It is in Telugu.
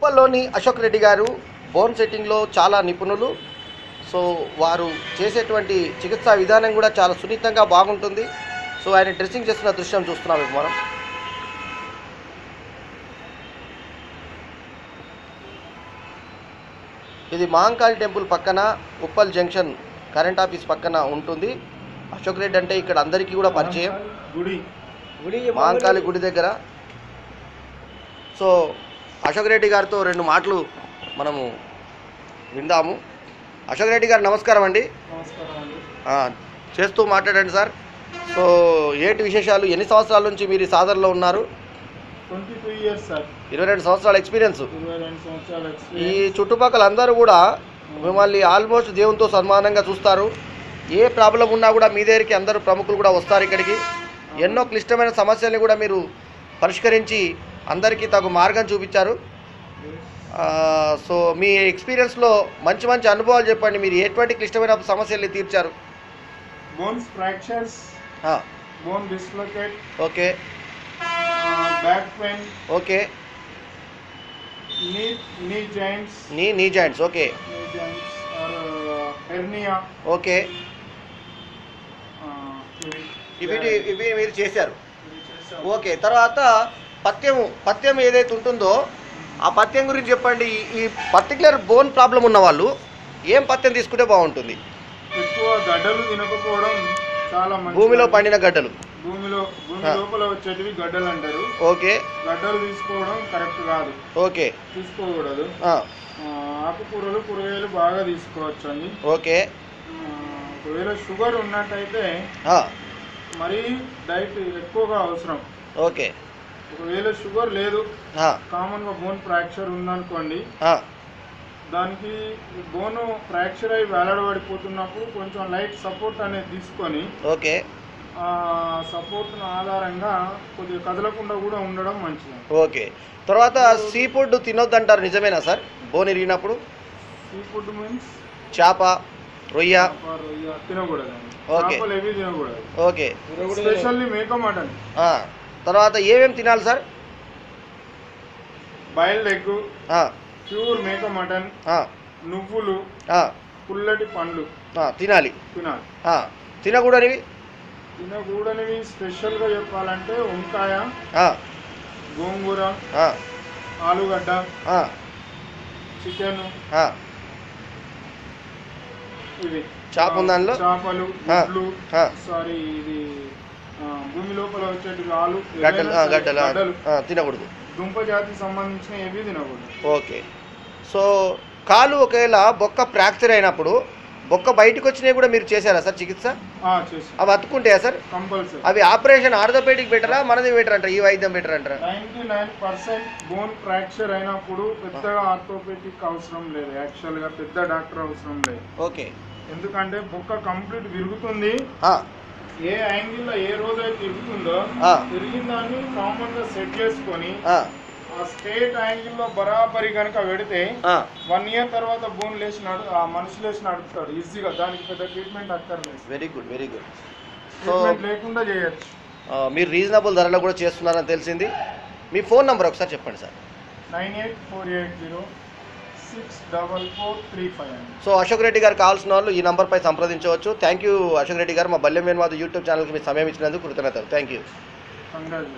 ఉప్పల్లోని అశోక్ రెడ్డి గారు బోన్ సెట్టింగ్లో చాలా నిపుణులు. సో వారు చేసేటువంటి చికిత్సా విధానం కూడా చాలా సున్నితంగా బాగుంటుంది. సో ఆయన డ్రెస్సింగ్ చేస్తున్న దృశ్యం చూస్తున్నాం ఇప్పుడు మనం. ఇది మహంకాళి టెంపుల్ పక్కన ఉప్పల్ జంక్షన్ కరెంట్ ఆఫీస్ పక్కన ఉంటుంది. అశోక్ రెడ్డి అంటే ఇక్కడ అందరికీ కూడా పరిచయం. గుడి. మహంకాళి గుడి దగ్గర. సో అశోక్ రెడ్డి గారితో రెండు మాటలు మనము విందాము. అశోక్ రెడ్డి గారు నమస్కారం అండి. చేస్తూ మాట్లాడండి సార్. సో ఏంటి విశేషాలు? ఎన్ని సంవత్సరాల నుంచి మీరు ఈ సాధనలో ఉన్నారు? ఇరవై రెండు సంవత్సరాల ఎక్స్పీరియన్స్. ఈ చుట్టుపక్కల అందరూ కూడా మిమ్మల్ని ఆల్మోస్ట్ దేవునితో సన్మానంగా చూస్తారు. ఏ ప్రాబ్లం ఉన్నా కూడా మీ దగ్గరికి అందరూ ప్రముఖులు కూడా వస్తారు ఇక్కడికి. ఎన్నో క్లిష్టమైన సమస్యల్ని కూడా మీరు పరిష్కరించి అందరికీ తగు మార్గం చూపించారు. సో మీ ఎక్స్పీరియన్స్లో మంచి మంచి అనుభవాలు చెప్పండి. మీరు ఎటువంటి క్లిష్టమైన సమస్యల్ని తీర్చారు? బోన్స్ ఫ్రాక్చర్స్ ఆ, bone dislocate okay. Back pain okay. Knee knee joints knee knee joints okay. Knee joints or hernia okay. ఇవి. ఇవి మీరు చేశారు. ఓకే. తర్వాత పథ్యం పథ్యం ఏదైతే ఉంటుందో ఆ పథ్యం గురించి చెప్పండి. ఈ- పర్టికులర్ బోన్ ప్రాబ్లం ఉన్న వాళ్ళు ఏం పథ్యం తీసుకుంటే బాగుంటుంది? ఎక్కువ గడ్డలు తినకపోవడం చాలా భూమిలో పండిన గడ్డలు. భూమిలో భూమి. లోపల వచ్చేటివి గడ్డలు అంటారు. ఓకే. గడ్డలు తీసుకోవడం కరెక్ట్ కాదు. ఓకే. తీసుకోకూడదు. ఆకుకూరలు కూరగాయలు బాగా తీసుకోవచ్చు అండి ఓకే ఒకవేళ షుగర్ ఉన్నట్టయితే మరీ డైట్ ఎక్కువగా అవసరం. ఓకే. ఒకవేళ షుగర్ లేదు ఆ, కామన్గా బోన్ ఫ్రాక్చర్ ఉందనుకోండి దానికి బోన్ ఫ్రాక్చర్ అయి వేలాడబడిపోతున్నప్పుడు కొంచెం లైట్ సపోర్ట్ అనేది తీసుకొని ఓకే. సపోర్ట్ ఆధారంగా కొద్దిగా కదలకుండా కూడా ఉండడం మంచిది. ఓకే. తర్వాత సీ ఫుడ్ తినొద్దంటారు నిజమేనా సార్? బోన్ ఇరిగినప్పుడు సీ ఫుడ్ మీన్స్? చేప రొయ్య. తినకూడదు ఓకే. తినకూడదు. ఓకే. స్పెషల్లీ మేక మటన్. తర్వాత ఏమేమి తినాలి సార్? బాయిల్డ్ ఎగ్ ప్యూర్ మేక మటన్ నువ్వులు పుల్లటి పండ్లు. తినాలి. తినాలి. తినకూడనివి? తినకూడనివి స్పెషల్గా చెప్పాలంటే వంకాయ గోంగూర ఆలుగడ్డ చికెన్. ఇవి. చేప ఉంది దానిలో? చేపలు. సారీ ఇది భూమి లోపల వచ్చేటి రాళ్ళు గడ్డలు గడ్డలు తినకూడదు. దుంప జాతికి సంబంధించిన ఏవి తినకూడదు. ఓకే. సో కాలు ఒకవేళ బొక్క ఫ్రాక్చర్ అయినప్పుడు బొక్క బయటకు వచ్చినవి కూడా మీరు చేశారా సార్ చికిత్స? అవి అతుక్కుంటాయా సార్? కంపల్సరీ. అవి ఆపరేషన్ ఆర్థోపెడిక్ బెటరా మనది బెటర్ అంటారా ఈ వైద్యం బెటర్ అంటారా ninety nine percent bone fracture అయినప్పుడు పెద్దగా ఆర్థోపెటిక్ అవసరం లేదు. యాక్చువల్గా పెద్ద డాక్టర్ అవసరం లేదు. ఓకే. ఎందుకంటే బొక్క కంప్లీట్ విరుగుతుంది. ఏ యాంగిల్లో ఏ రోజు అయితే తిరుగుతుందో ఆ. తిరిగిన దాన్ని కామన్గా సెట్ చేసుకొని ఆ, స్ట్రేట్ యాంగిల్లో బరాబరి కనుక పెడితే వన్ ఇయర్ తర్వాత బోన్ లేచి నడు ఆ మనిషి లేచి నడుపుతాడు. ఈజీగా దానికి పెద్ద ట్రీట్మెంట్ అక్కర్లేదు. Very good very good so treatment లేకుండా చేయొచ్చు. మీరు రీజనబుల్ ధరలో కూడా చేస్తున్నారని తెలిసింది. మీ ఫోన్ నెంబర్ ఒకసారి చెప్పండి sir nine eight four eight zero six double four three five అండి సో అశోక్ రెడ్డి గారు కావాల్సిన వాళ్ళు ఈ నంబర్పై సంప్రదించవచ్చు. థ్యాంక్ యూ అశోక్ రెడ్డి గారు. మా బల్యం వేణువాదు యూట్యూబ్ ఛానల్కి మీ సమయం ఇచ్చినందుకు కృతజ్ఞతలు. Thank you